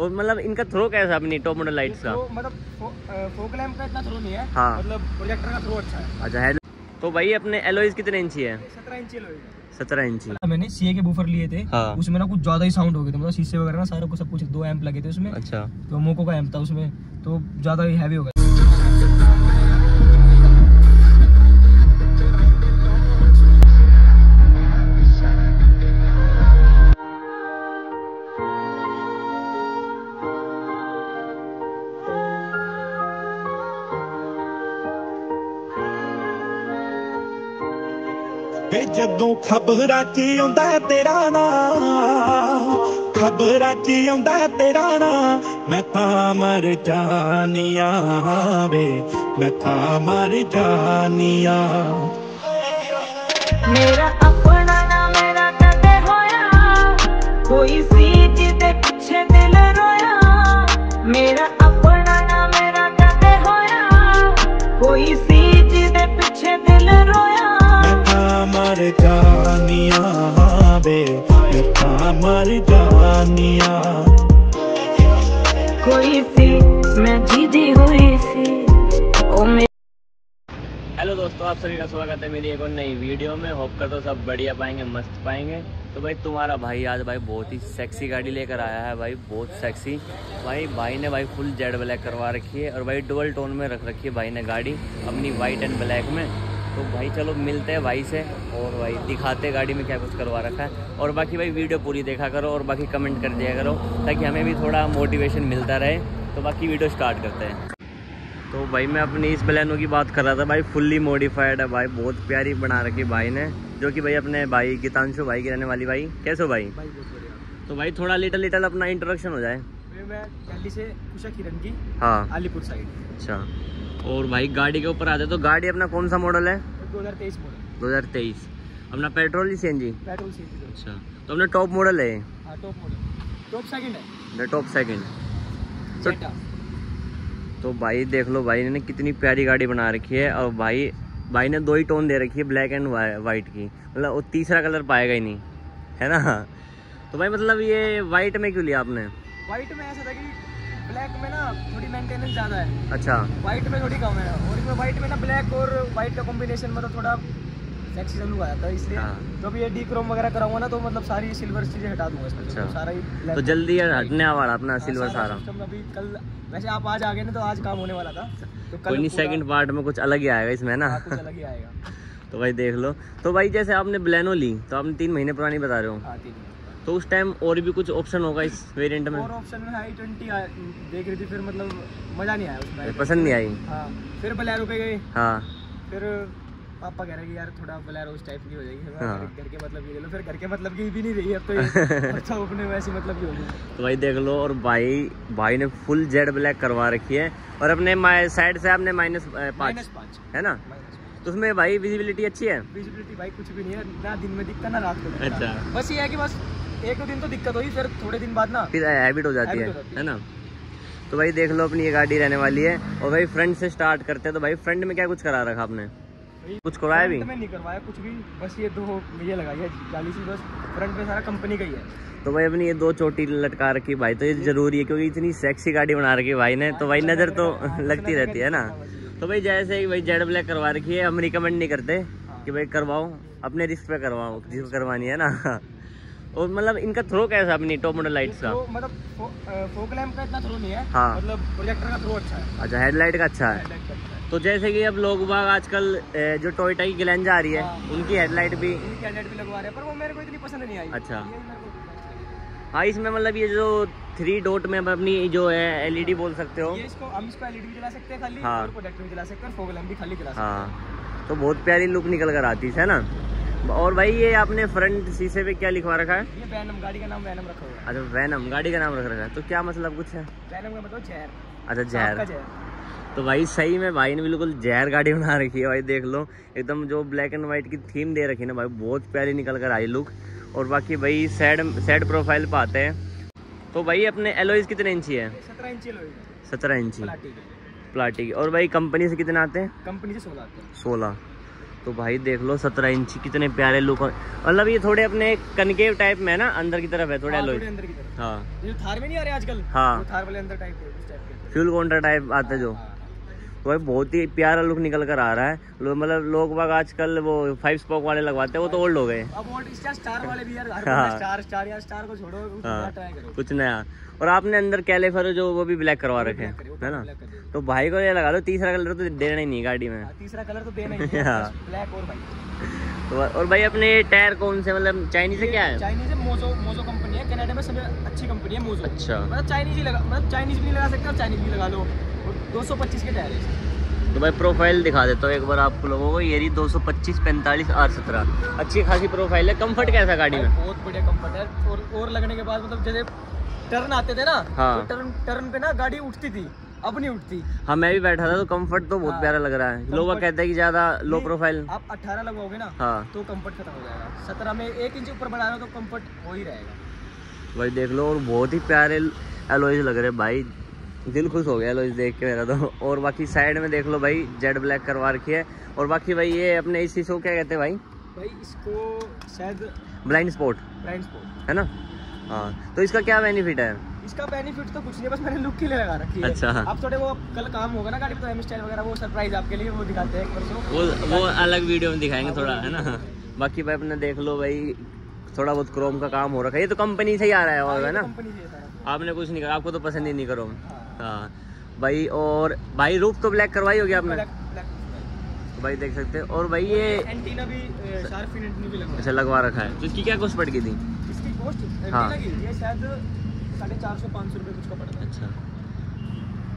और मतलब इनका थ्रो कैसा अपनी टॉप मॉडल लाइट्स का? तो मतलब फो, फोक लैम्प का इतना थ्रो नहीं है। हाँ। मतलब प्रोजेक्टर का थ्रो अच्छा है। अच्छा है तो भाई अपने एलोइज कितने इंची है? सत्रह इंची सत्रह इंची मैंने सीए के बूफर लिए थे। हाँ। उसमें ना कुछ ज़्यादा ही साउंड हो गए थे। मतलब शीशे वगैरह ना सारा कुछ सब कुछ दो एम्प लगे थे उसमें। अच्छा। तो मोको का एम्प था उसमें। तो ज़्यादा ही हैवी हो गया। ਜਦੋਂ ਖਬਰਾਂ 'ਚ ਆਉਂਦਾ ਤੇਰਾ ਨਾਮ, ਖਬਰਾਂ 'ਚ ਆਉਂਦਾ ਤੇਰਾ ਨਾਮ, ਮੈਂ ਤਾਂ ਮਰ ਜਾਨੀਆਂ ਵੇ, ਮੈਂ ਤਾਂ ਮਰ ਜਾਨੀਆਂ। ਮੇਰਾ आप सभी का स्वागत है मेरी एक और नई वीडियो में। होप कर तो सब बढ़िया पाएँगे, मस्त पाएँगे। तो भाई, तुम्हारा भाई आज भाई बहुत ही सेक्सी गाड़ी लेकर आया है भाई, बहुत सेक्सी भाई भाई ने भाई फुल जेड ब्लैक करवा रखी है और भाई डुअल टोन में रख रखी है भाई ने गाड़ी, अपनी वाइट एंड ब्लैक में। तो भाई, चलो मिलते हैं भाई से और भाई दिखाते गाड़ी में क्या कुछ करवा रखा है। और बाकी भाई वीडियो पूरी देखा करो और बाकी कमेंट कर दिया करो ताकि हमें भी थोड़ा मोटिवेशन मिलता रहे। तो बाकी वीडियो स्टार्ट करते हैं। तो भाई मैं अपनी इस बलैनो की बात कर रहा था भाई फुल्ली मॉडिफाइड है भाई बहुत प्यारी बना रखी भाई ने जो कि भाई अपने भाई गीतांशु भाई की रहने वाली भाई। कैसे हो भाई? भाई तो भाई थोड़ा लिटल लिटल अपना इंट्रोडक्शन हो जाए। मैं दिल्ली से उषा किरण की हाँ। अलीपुर साइड अच्छा। और भाई गाड़ी के ऊपर आते तो गाड़ी अपना कौन सा मॉडल है? दो हज़ार तेईस मॉडल 2023 अपना पेट्रोल ही सी पेट्रोल सी अच्छा। तो अपना टॉप मॉडल है हाँ टॉप मॉडल टॉप सेकंड है। टॉप सेकंड तो- भाई देख लो भाई ने कितनी प्यारी गाड़ी बना रखी है और भाई भाई ने दो ही टोन दे रखी है ब्लैक एंड वाइट की। मतलब वो तीसरा कलर पाएगा ही नहीं है ना? तो भाई मतलब ये वाइट में क्यों लिया आपने? वाइट में ऐसा था कि ब्लैक में ना थोड़ी मेंटेनेंस ज़्यादा है। अच्छा। वाइट में थोड़ी कम है और इसमें व्हाइट में ना ब्लैक और वाइट का कॉम्बिनेशन मतलब थोड़ा लुक आया था इसलिए हाँ। तो अभी ये डी क्रोम वगैरह कराऊँगा ना तो मतलब सारी सिल्वर चीज़ें हटा दूँगा इसमें अच्छा। तो सारा ही तो जल्दी यार हटने वाला अपना हाँ, सिल्वर सारा अभी कल वैसे आप आज आ गए ना तो आज काम होने वाला था। तो कल कोई नहीं सेकंड पार्ट में कुछ अलग ही आएगा इसमें ना? हाँ, कुछ अलग ही आएगा। तो भाई देख लो। तो भाई जैसे आपने ब्लैनो ली तो आपने तीन महीने पुरानी बता रहे हो। हाँ है तो उस टाइम और भी कुछ ऑप्शन होगा इस वेरिएंट में? और ऑप्शन में हाई ट्वेंटी देख रही थी फिर मतलब मज़ा नहीं आया उसमें पसंद नहीं आई? हाँ फिर बलैरो पे गए। हाँ। फिर पापा कह रहे कि यार थोड़ा बलैरो उस टाइप की हो जाएगी। हाँ। घर के मतलब की ले लो। फिर घर के मतलब की भी नहीं रही अब तो अच्छा अपने वैसी मतलब की होगी तो भाई देख लो और भाई भाई ने फुल जेड ब्लैक करवा रखी है और अपने साइड से आपने माइनस पाँच। है ना? तो उसमें भाई विजिबिलिटी अच्छी है? विजिबिलिटी भाई कुछ भी नहीं है ना दिन में दिखता ना रात को अच्छा। बस ये है कि बस एक दो दिन तो दिक्कत होगी फिर थोड़े दिन बाद ना फिर हैबिट हो जाती है है ना? तो भाई देख लो अपनी ये गाड़ी रहने वाली है और भाई फ्रंट से स्टार्ट करते हैं तो भाई फ्रंट में क्या कुछ करा रखा आपने? कुछ करवाया भी? में नहीं करवाया कुछ भी। बस ये दो ये लगाई है जाली सी बस। फ्रंट पे सारा कंपनी का ही है। तो भाई अपनी ये दो चोटी लटका रखी भाई तो ये ज़रूरी है क्योंकि इतनी सेक्सी गाड़ी बना रखी है भाई ने तो भाई नज़र तो लगती रहती है ना। तो भाई जैसे ही भाई जेड ब्लैक करवा रखी है हम रिकमेंड नहीं करते कि भाई करवाओ अपने रिस्क पे करवाओ जिसको करवानी है ना। और मतलब इनका थ्रो कैसा अपनी टॉप मॉडल लाइट्स का? मतलब फो, फोक लैम्प का इतना थ्रो नहीं है हाँ। मतलब प्रोजेक्टर का थ्रो अच्छा है। अच्छा हेडलाइट का अच्छा है। हेडलाइट का अच्छा है। तो जैसे कि अब लोग बाग आजकल जो टोयोटा की ग्लैंजा आ रही है हाँ। उनकी हेडलाइट भी इनकी हेडलाइट भी लगवा रहे हैं पर वो मेरे को इतनी पसंद नहीं आई। अच्छा। हाँ इसमें मतलब ये जो थ्री डॉट में अपनी जो है एलईडी बोल सकते हो। ये इसको हम इसको एलईडी भी जला सकते हैं खाली हाँ। और प्रोजेक्टर भी जला सकते हैं फोक लैम्प भी खाली जला सकते हाँ। तो बहुत प्यारी लुक निकल कर आती है ना? और भाई ये आपने फ्रंट शीशे पे क्या लिखवा रखा है? ये वैनम गाड़ी का नाम वैनम रखा हुआ है। अच्छा वैनम गाड़ी का नाम रख रखा है। तो क्या मतलब कुछ है? वैनम का मतलब जहर। अच्छा जहर। तो भाई सही में भाई ने बिल्कुल जहर गाड़ी बना रखी है भाई देख लो। एकदम जो ब्लैक एंड व्हाइट की थीम दे रखी है ना भाई बहुत प्यारी निकल कर आई लुक और बाकी भाई सैड सैड प्रोफ़ाइल पे आते हैं। तो भाई अपने एलोइज कितने इंची है? सत्रह इंची सत्रह इंची। प्लाटी प्लाटी की। और भाई कंपनी से कितने आते हैं? कंपनी से सोलह आते हैं। सोलह। तो भाई देख लो सत्रह इंच कितने प्यारे लुक मतलब ये थोड़े अपने कनकेव टाइप में है ना अंदर की तरफ़ है थोड़े हाँ, थोड़े अंदर की तरफ़। हाँ। ये थार में नहीं आ रहे आजकल? हाँ। थार वाले अंदर टाइप के उस टाइप के। फ्यूल काउंटर टाइप आते जो। हाँ, हाँ। तो भाई बहुत ही प्यारा लुक निकल कर आ रहा है। लो- मतलब लोग बाग आजकल वो फाइव स्पोक वाले लगवाते हैं वो तो ओल्ड हो गए। हाँ। बंदा स्टार स्टार यार स्टार को छोड़ो कुछ नया हाँ कुछ नया। और आपने अंदर कैलेफर जो वो भी ब्लैक करवा रखे हैं है ना। तो भाई को ये लगा लो तीसरा कलर तो देना ही नहीं गाड़ी में। हाँ, तीसरा कलर तो देना ही हाँ। ब्लैक और भाई अपने टायर कौन से मतलब चाइनीज़ से क्या है? चाइनीज़ है मोजो मोजो कंपनी है कनाडा में सबसे अच्छी कंपनी है मोजो अच्छा। मतलब चाइनीज़ ही लगा मतलब चाइनीज़ भी लगा सकते और चाइनीज़ भी लगा लो। और 225 के टायर है तो भाई प्रोफ़ाइल दिखा देता हूँ एक बार आप लोगों को। ये रही दो सौ पच्चीस पैंतालीस आर सत्रह। अच्छी खासी प्रोफ़ाइल है। कंफर्ट कैसा गाड़ी में? बहुत बढ़िया कंफर्ट है। और और लगने के बाद मतलब जैसे टर्न आते थे ना हाँ। तो टर्न टर्न पे ना गाड़ी उठती थी अब नहीं उठती। हाँ मैं भी बैठा था तो कंफर्ट तो बहुत हाँ। प्यारा लग रहा है। लोग कहते हैं कि ज़्यादा लो प्रोफ़ाइल आप 18 लगवाओगे ना हाँ। तो कंफर्ट खत्म हो जाएगा। सत्रह में एक इंच ऊपर बढ़ा रहे हो तो कंफर्ट हो ही रहेगा। भाई देख लो और बहुत ही प्यारे एलोइज लग रहे हैं भाई। दिल खुश हो गया लो इस देख के मेरा तो। और बाकी साइड में देख लो भाई जेड ब्लैक करवा रखी है। और बाकी भाई ये अपने इस चीज़ को क्या कहते हैं भाई? भाई इसको शायद ब्लाइंड स्पॉट ब्रांड स्पोर्ट है ना? हाँ तो इसका क्या बेनिफिट है? इसका बेनिफिट तो कुछ नहीं बस मैंने लुक के लिए लगा रखी है। अच्छा। अब थोड़े वो कल काम होगा ना गाड़ी तो एम स्टाइल वगैरह वो सरप्राइज़ आपके लिए वो दिखाते हैं एक वो वो अलग वीडियो में दिखाएँगे थोड़ा है ना? बाकी भाई अपने देख लो भाई थोड़ा बहुत क्रोम का काम हो रखा है। ये तो कंपनी से ही आ रहा है और है ना? है सारा आपने कुछ नहीं करा आपको तो पसंद ही नहीं करो। हाँ। भाई और भाई रूफ तो ब्लैक करवाई होगी आपने? तो भाई देख सकते हैं। और भाई ये एंटीना भी शार्प एंटीना भी लगा अच्छा लगवा रखा है। तो इसकी क्या कॉस्ट पड़ गई थी? इसकी कॉस्ट हाँ। ये शायद साढ़े चार सौ पाँच सौ रुपये कुछ का पड़ता है। अच्छा।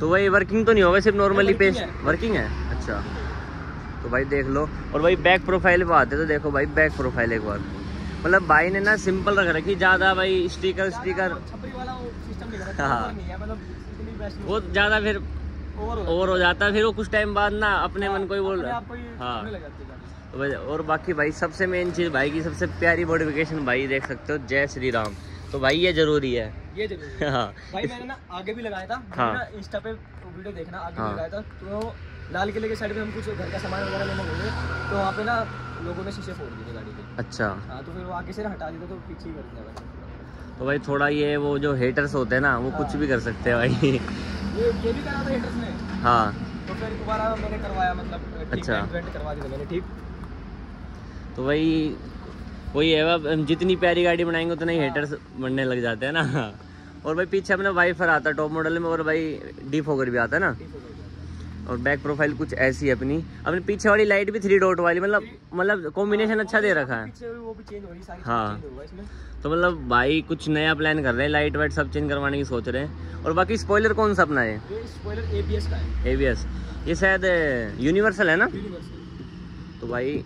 तो भाई वर्किंग तो नहीं होगा सिर्फ़ नॉर्मली पेस्ट वर्किंग है। अच्छा। तो भाई देख लो। और भाई बैक प्रोफ़ाइल पे आते तो देखो भाई बैक प्रोफ़ाइल एक बार। मतलब भाई ने ना सिंपल रख रखी ज़्यादा भाई स्टिकर स्टिकर हाँ। हाँ। है। वो ज़्यादा फिर ओवर हो जाता है फिर वो कुछ टाइम बाद ना अपने मन को ही बोल को ही हाँ। है और बाकी भाई सबसे मेन चीज़ भाई की सबसे प्यारी मॉडिफिकेशन भाई देख सकते हो जय श्री राम। तो भाई ये ज़रूरी है। ये ज़रूर हाँ। भाई मैंने ना आगे भी लगाया था हाँ। ना इंस्टा पे वीडियो देखना आगे हाँ। भी लगाया था। तो लाल किले के साइड पे हम कुछ घर का सामान वगैरह लेने गए तो वहाँ पे ना लोगों ने शीशे फोड़ दिए गाड़ी के। अच्छा। हाँ तो फिर वो आगे से हटा देते तो पीछे ही कर दिया तो भाई थोड़ा ये वो जो हेटर्स होते हैं ना वो कुछ भी कर सकते हैं भाई। ये ये भी करा था हेटर्स ने? हाँ। तो फिर दोबारा मैंने करवाया मतलब अच्छा। वेंट करवा दिया मैंने ठीक। तो भाई वही है अब जितनी प्यारी गाड़ी बनाएँगे उतना ही हेटर्स बनने लग जाते हैं ना। और भाई पीछे अपना वाइफर आता है टॉप मॉडल में और भाई डी फोगर भी आता है ना। हो और बैक प्रोफ़ाइल कुछ ऐसी है अपनी। अपनी पीछे वाली लाइट भी थ्री डॉट वाली मतलब मतलब कॉम्बिनेशन अच्छा दे रखा है। हो तो मतलब भाई कुछ नया प्लान कर रहे हैं लाइट वाइट सब चेंज करवाने की सोच रहे हैं। और बाकी स्पॉइलर कौन सा अपना है? ये स्पॉइलर एबीएस का है। एवीएस ये शायद यूनिवर्सल है ना? तो भाई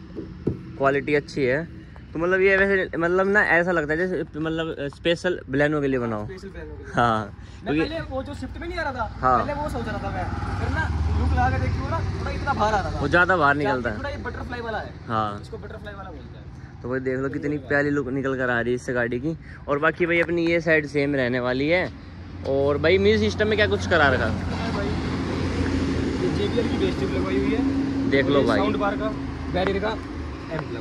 क्वालिटी अच्छी है। तो मतलब ये वैसे मतलब ना ऐसा लगता है जैसे मतलब स्पेशल ब्लैनो के लिए बनाओ। हो हाँ क्योंकि वो जो शिफ्ट में नहीं आ रहा था हाँ। पहले वो सोच रहा था मैं। फिर ना लुक लगा के देखी वो ना थोड़ा इतना बाहर आ रहा था। वो ज़्यादा बाहर निकलता है थोड़ा ये बटरफ्लाई वाला है। हाँ। इसको बटरफ्लाई वाला बोलते हैं। तो भाई देख लो कितनी प्यारी लुक निकल कर आ रही है इस गाड़ी की। और बाकी भाई अपनी ये साइड सेम रहने वाली है। और भाई म्यूज़िक सिस्टम में क्या कुछ करा रखा? देख लो भाई।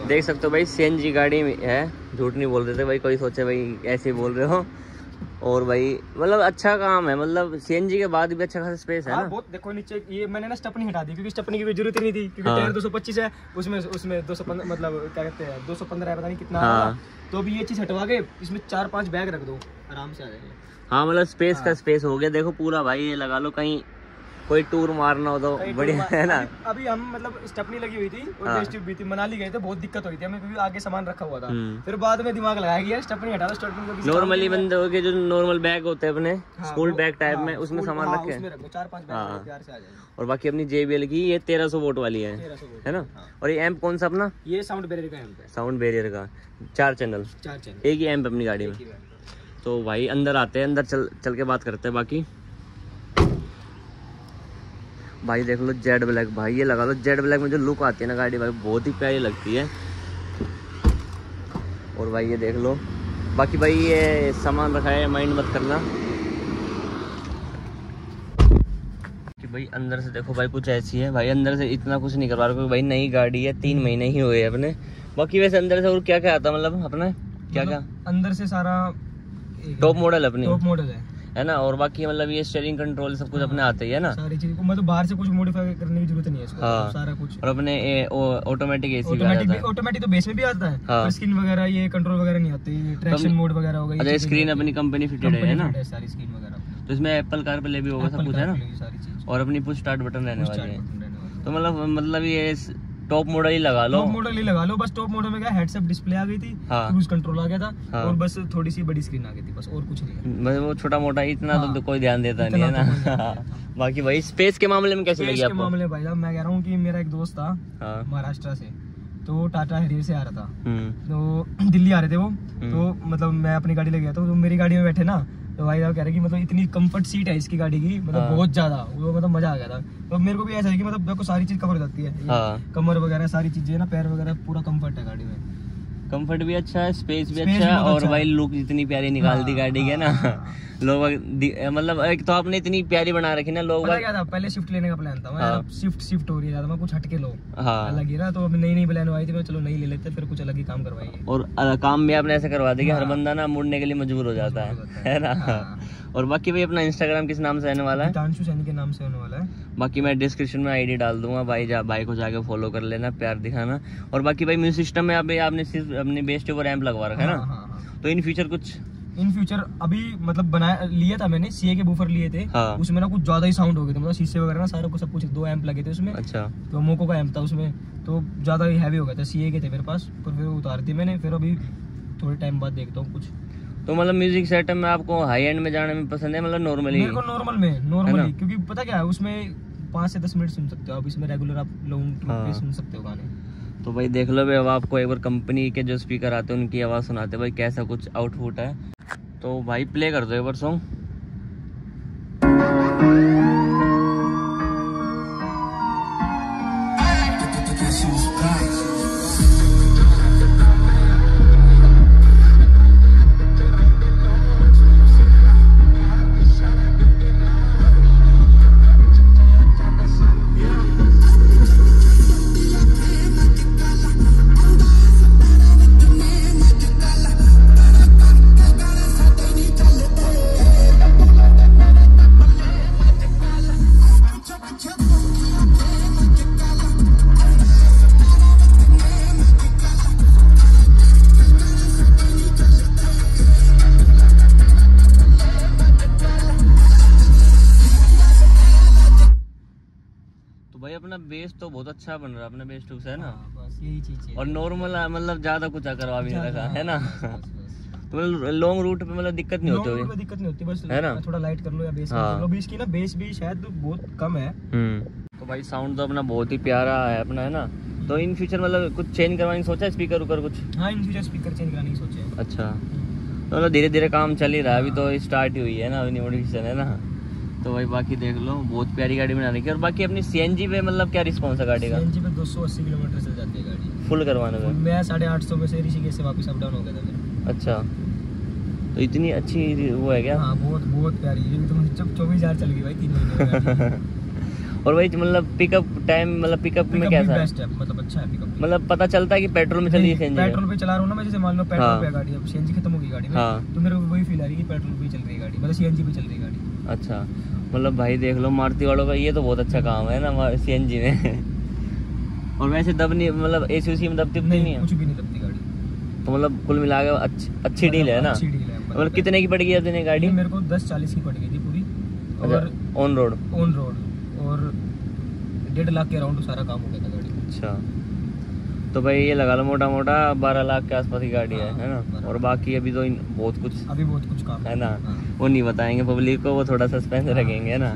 देख सकते हो भाई सीएनजी गाड़ी है। झूठ नहीं बोल रहे थे भाई कोई सोचे भाई ऐसे बोल रहे हो। और भाई मतलब अच्छा काम है मतलब सीएनजी के बाद भी अच्छा खासा स्पेस है हाँ ना बहुत देखो नीचे ये मैंने ना स्टपनी हटा दी क्योंकि स्टपनी की भी ज़रूरत ही नहीं थी क्योंकि हाँ। टायर 225 है उसमें उसमें 215 मतलब क्या कहते हैं 215 है पता नहीं कितना हाँ। तो अभी ये चीज़ हटवा के इसमें चार पाँच बैग रख दो आराम से आ जाएँगे हाँ मतलब स्पेस का हाँ। स्पेस हो गया देखो पूरा भाई ये लगा लो कहीं कोई टूर मारना हो तो बढ़िया है ना? अभी- अभी हम मतलब स्टपनी लगी हुई थी और हाँ। भी थी मनाली गए थे बहुत दिक्कत हुई थी हमें क्योंकि आगे सामान रखा हुआ था। हम्म। फिर बाद में दिमाग लगाया कि यार स्टपनी हटा दो स्टपनी नॉर्मली नहीं है। बंदे के जो नॉर्मल बैग होते हैं अपने स्कूल बैग टाइप में उसमें सामान हाँ, रखे। चार पाँच हाँ। और बाकी अपनी JBL की ये तेरह सौ वोट वाली है है ना? हाँ। और ये एम्प कौन सा अपना? ये साउंड बैरियर का एम्प है। साउंड बैरियर का चार चैनल चार चैनल एक ही एम्प अपनी गाड़ी में। तो भाई अंदर आते हैं अंदर चल चल के बात करते हैं बाकी। भाई देख लो जेड ब्लैक भाई ये लगा लो जेड ब्लैक में जो लुक आती है ना गाड़ी भाई बहुत ही प्यारी लगती है। और भाई ये देख लो बाकी भाई ये सामान रखा है माइंड मत करना। कि भाई अंदर से देखो भाई कुछ ऐसी है। भाई अंदर से इतना कुछ नहीं करवा रहा क्योंकि भाई नई गाड़ी है तीन महीने ही हुए अपने। बाकी वैसे अंदर से और क्या क्या आता मतलब अपने? क्या क्या मतलब अंदर से सारा टॉप मॉडल अपनी। टॉप मॉडल है। है ना? और बाकी मतलब ये स्टेयरिंग कंट्रोल सब कुछ अपने आते ही है ना? सारी चीज़ मतलब बाहर से कुछ मॉडिफाई करने की ज़रूरत नहीं है इसको। हाँ। सारा कुछ। और अपने ऑटोमेटिक एसी ऑटोमेटिक ऑटोमेटिक तो बेस में भी आता है हाँ। स्क्रीन वगैरह ये कंट्रोल वगैरह नहीं आते। ट्रैक्शन मोड वगैरह हो गई अच्छा स्क्रीन अपनी कंपनी फिटेड है ना? सारी स्क्रीन वगैरह। तो इसमें एप्पल कार प्ले भी होगा सब कुछ है ना? और अपनी पुश स्टार्ट बटन है। रहने वाला है। तो मतलब मतलब ये टॉप मॉडल ही लगा लो। टॉप मॉडल ही लगा लो। बस टॉप मॉडल में क्या हेडसअप डिस्प्ले आ गई थी हाँ। क्रूज कंट्रोल आ गया था हाँ। और बस थोड़ी सी बड़ी स्क्रीन आ गई थी बस और कुछ नहीं वो छोटा मोटा इतना हाँ। तो कोई ध्यान देता नहीं है तो ना। बाकी भाई स्पेस के मामले में कैसे लगी के आपको? मामले भाई साहब मैं कह रहा हूँ कि मेरा एक दोस्त था हाँ। महाराष्ट्र से तो वो टाटा हैरियर से आ रहा था। हम्म। तो दिल्ली आ रहे थे वो तो मतलब मैं अपनी गाड़ी ले गया था तो मेरी गाड़ी में बैठे ना तो भाई साहब कह रहे कि मतलब इतनी कंफर्ट सीट है इसकी गाड़ी की मतलब हाँ। बहुत ज़्यादा वो मतलब मज़ा आ गया था। तो मेरे को भी ऐसा है कि मतलब मेरे को सारी चीज़ कवर हो जाती है। हाँ। कमर वगैरह सारी चीज़ें ना पैर वगैरह पूरा कंफर्ट है गाड़ी में। कंफर्ट भी अच्छा है स्पेस भी Space अच्छा है और अच्छा भाई लुक इतनी प्यारी निकाल दी हाँ, गाड़ी के ना। लोग मतलब एक तो आपने इतनी प्यारी बना रखी ना लोग क्या था? पहले शिफ्ट लेने का प्लान था। मैं हाँ। शिफ्ट शिफ्ट हो रही है मैं कुछ हटके लो। हाँ। अलग ही ना तो अभी नई नई प्लान आई थी मैं चलो नहीं ले लेते फिर कुछ अलग ही काम करवाएँगे। और काम भी आपने ऐसे करवा दिया कि हर हाँ। बंदा ना मुड़ने के लिए मजबूर हो जाता है। है। है। ना? हाँ। और बाकी भाई अपना इंस्टाग्राम किस नाम से रहने वाला है? सैनी के नाम से होने वाला है। बाकी मैं डिस्क्रिप्शन में आईडी डाल दूँगा भाई जा भाई को जाके फॉलो कर लेना प्यार दिखाना। और बाकी भाई म्यूज़िक सिस्टम में अभी आपने सिर्फ़ अपने बेस्ट ओवर रैम्प लगवा रखा है हाँ, ना? हाँ, हाँ। तो इन फ्यूचर कुछ? इन फ्यूचर अभी मतलब बनाया लिया था मैंने सीए के बूफर लिए थे। हाँ। उसमें ना कुछ ज़्यादा ही साउंड हो गए थे। मतलब शीशे वगैरह ना सारा कुछ सब कुछ दो एम्प लगे थे उसमें। अच्छा। तो मोको का एम्प था उसमें। तो ज़्यादा ही हैवी हो गया था। सीए के थे मेरे पास। पर फिर उतार दिए मैंने। फिर अभी थोड़े टाइम बाद देखता हूँ कुछ। तो मतलब म्यूज़िक सेटअप में आपको हाई एंड में जाने में पसंद है मतलब नॉर्मली मेरे को नॉर्मल में नॉर्मली क्योंकि पता क्या है उसमें पाँच से दस मिनट सुन सकते हो आप इसमें रेगुलर आप लॉन्ग हाँ। सुन सकते हो गाने। तो भाई देख लो भाई अब आपको एक बार कंपनी के जो स्पीकर आते हैं उनकी आवाज़ सुनाते हैं भाई कैसा कुछ आउटपुट है। तो भाई प्ले कर दो एक बार सॉन्ग भाई अपना बेस तो बहुत अच्छा बन रहा है अपना बेस टू से है ना? हाँ, बस यही चीज़ और नॉर्मल मतलब ज़्यादा कुछ करवा भी नहीं रखा है ना। तो मतलब लॉन्ग रूट पे मतलब दिक्कत नहीं होती होगी? दिक्कत नहीं होती बस है ना? थोड़ा लाइट कर लो या बेस हाँ। कर लो। बेस की ना बेस भी शायद बहुत कम है। हम्म। तो भाई साउंड तो अपना बहुत ही प्यारा है अपना है ना? तो इन फ्यूचर मतलब कुछ चेंज करवाने की सोचा है स्पीकर उकर कुछ? हाँ इन फ्यूचर स्पीकर चेंज कराने की सोचे हैं। अच्छा। तो मतलब धीरे धीरे काम चल ही रहा है अभी तो स्टार्ट ही हुई है ना अभी मॉडिफिकेशन है ना? तो भाई बाकी देख लो बहुत प्यारी गाड़ी बना रखी है और बाकी अपनी सी एन जी पे मतलब क्या रिस्पॉन्स है गाड़ी का? सी एन जी पे 280 किलोमीटर से जाती है गाड़ी। फुल करवाने में? मैं साढ़े आठ सौ में से ऋषिकेश से वापस अप डाउन हो गया था मेरा। अच्छा। तो इतनी अच्छी वो है क्या? हाँ बहुत बहुत प्यारी। ये तो चौबीस हज़ार चल गई भाई तीन महीने। और वही मतलब पिकअप टाइम मतलब पिकअप में कैसा है? बेस्ट है मतलब अच्छा है पिकअप मतलब पता चलता है कि पेट्रोल में चल है पेट्रोल पे चला रहा हूँ ना मैं जैसे मान लो हाँ। पेट्रोल पे गाड़ी अब सीएनजी खत्म होगी गाड़ी में हाँ। तो मेरे को वही फील आ रही है कि पेट्रोल पे चल रही है गाड़ी मतलब सीएनजी पे चल रही है गाड़ी। अच्छा। मतलब भाई देख लो मारुति वालों का ये तो बहुत अच्छा काम है ना सीएनजी में। और वैसे दब नहीं मतलब एसी उसी में दबती नहीं है? कुछ भी नहीं दबती गाड़ी। तो मतलब कुल मिला के अच्छी अच्छी डील है ना? है मतलब कितने की पड़ेगी अपने गाड़ी? मेरे को दस चालीस की पड़ गई थी पूरी। और अच्छा ऑन रोड ऑन रोड और डेढ़ लाख के अराउंड सारा काम हो गया था गाड़ी। अच्छा। तो भाई ये लगा लो मोटा मोटा बारह लाख के आसपास की गाड़ी है हाँ, है ना? और बाकी अभी तो इन बहुत कुछ अभी बहुत कुछ काम है। ना? हाँ। वो नहीं बताएँगे पब्लिक को वो थोड़ा सस्पेंस रखेंगे है ना?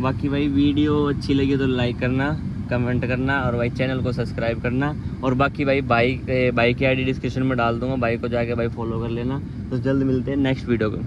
बाकी भाई वीडियो अच्छी लगी तो लाइक करना कमेंट करना और भाई चैनल को सब्सक्राइब करना। और बाकी भाई बाइक बाइक की आईडी डिस्क्रिप्शन में डाल दूँगा बाइक को जाके भाई फॉलो कर लेना। तो जल्द मिलते हैं नेक्स्ट वीडियो को